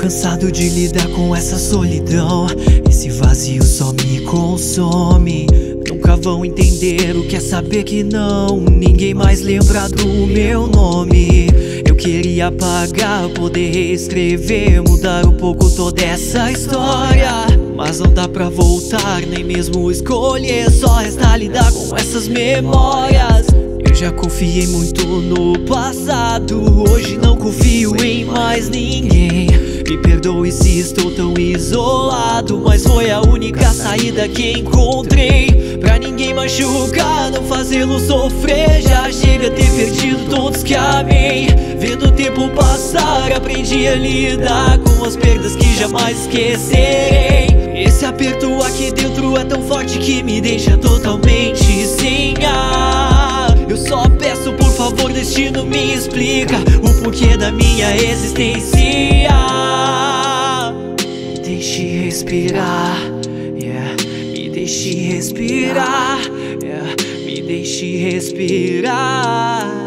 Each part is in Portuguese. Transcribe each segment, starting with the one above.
cansado de lidar com essa solidão. Esse vazio só me consome. Nunca vão entender o que é saber que não. Ninguém mais lembra do meu nome. Eu queria apagar, poder reescrever, mudar um pouco toda essa história. Mas não dá pra voltar, nem mesmo escolher. Só resta lidar com essas memórias. Eu já confiei muito no passado, hoje não confio em mais ninguém. Me perdoe se estou tão isolado, mas foi a única saída que encontrei. Pra ninguém machucar, não fazê-lo sofrer. Já chega a ter perdido todos que amei. Vendo o tempo passar, aprendi a lidar com as perdas que jamais esquecerei. Esse aperto aqui dentro é tão forte que me deixa totalmente sem ar. Eu só peço, favor, destino me explica o porquê da minha existência. Me deixe respirar, yeah. Me deixe respirar, yeah. Me deixe respirar.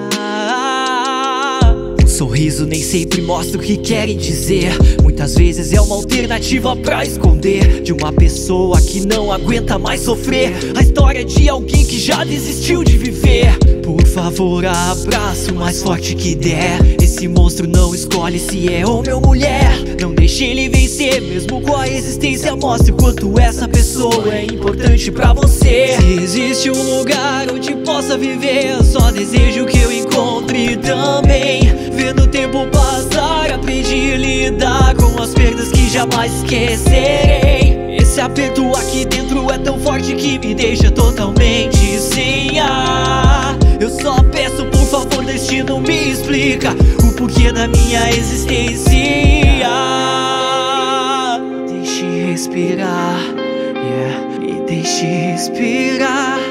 Sorriso nem sempre mostra o que querem dizer. Muitas vezes é uma alternativa pra esconder de uma pessoa que não aguenta mais sofrer. A história de alguém que já desistiu de viver. Por favor, abraça o mais forte que der. Esse monstro não escolhe se é homem ou mulher. Não deixe ele vencer, mesmo com a existência. Mostre o quanto essa pessoa é importante pra você. Se existe um lugar onde possa viver, só desejo que eu encontre também. Lidar com as perdas que jamais esquecerei. Esse aperto aqui dentro é tão forte que me deixa totalmente sem ar. Eu só peço, por favor, destino me explica o porquê da minha existência. Deixe respirar, yeah, me deixe respirar.